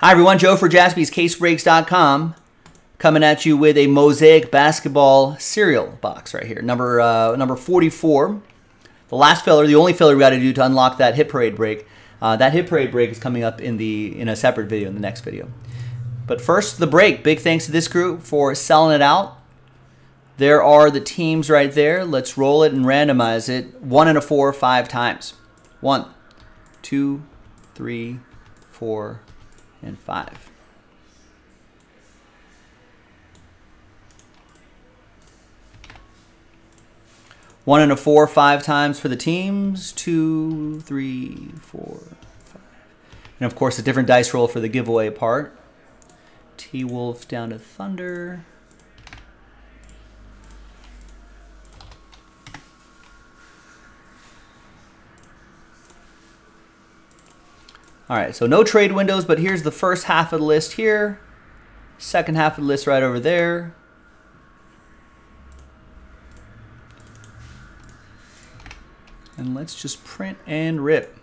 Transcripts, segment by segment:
Hi, everyone. Joe for jaspyscasebreaks.com coming at you with a Mosaic Basketball cereal box right here. Number uh, number 44. The last filler, the only filler we got to do to unlock that hit parade break. Uh, that hit parade break is coming up in the in a separate video in the next video. But first, the break. Big thanks to this group for selling it out. There are the teams right there. Let's roll it and randomize it. One and a four, five times. One, two, three, four, and 5. One and a four, five times for the teams. Two, three, four, five. And of course, a different dice roll for the giveaway part. T Wolf down to Thunder. All right, so no trade windows, but here's the first half of the list here. Second half of the list right over there. And let's just print and rip.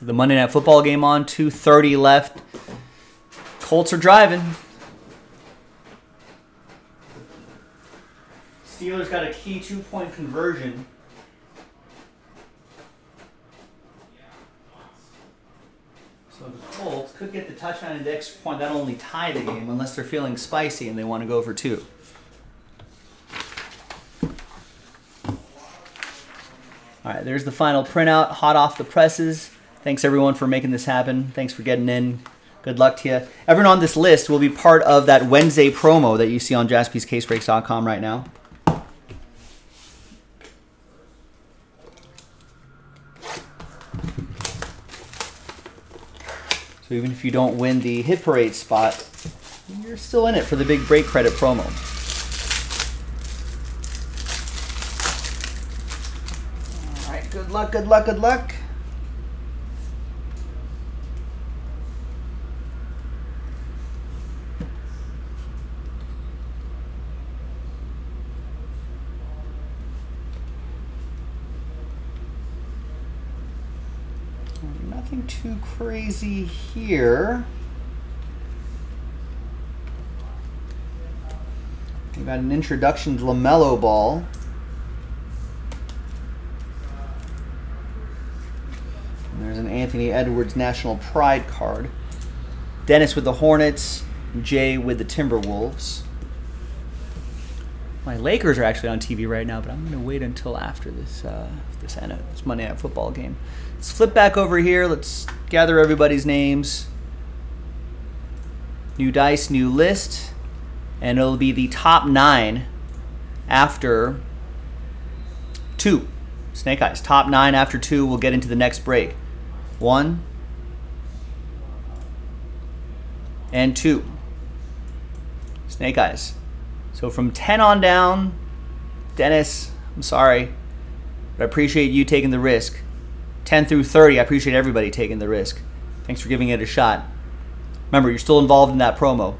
The Monday Night Football game on, 2.30 left. Colts are driving. Steelers got a key two-point conversion. So the Colts could get the touchdown and the extra point. That'll only tie the game unless they're feeling spicy and they want to go for two. All right, there's the final printout, hot off the presses. Thanks everyone for making this happen. Thanks for getting in. Good luck to you. Everyone on this list will be part of that Wednesday promo that you see on jaspyscasebreaks.com right now. So even if you don't win the hit parade spot, you're still in it for the big break credit promo. All right, good luck, good luck, good luck. Nothing too crazy here. We got an introduction to LaMelo Ball. And there's an Anthony Edwards National Pride card. Dennis with the Hornets, Jay with the Timberwolves. My Lakers are actually on TV right now, but I'm going to wait until after this uh, this, this Monday Night Football game. Let's flip back over here. Let's gather everybody's names. New dice, new list. And it'll be the top nine after two. Snake Eyes. Top nine after two. We'll get into the next break. One. And two. Snake Eyes. So from 10 on down, Dennis, I'm sorry, but I appreciate you taking the risk. 10 through 30, I appreciate everybody taking the risk. Thanks for giving it a shot. Remember, you're still involved in that promo.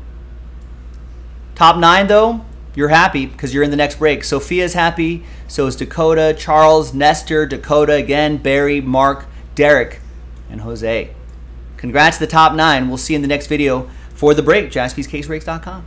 Top nine, though, you're happy because you're in the next break. Sophia's happy. So is Dakota, Charles, Nestor, Dakota again, Barry, Mark, Derek, and Jose. Congrats to the top nine. We'll see you in the next video for the break. JaspysCaseBreaks.com.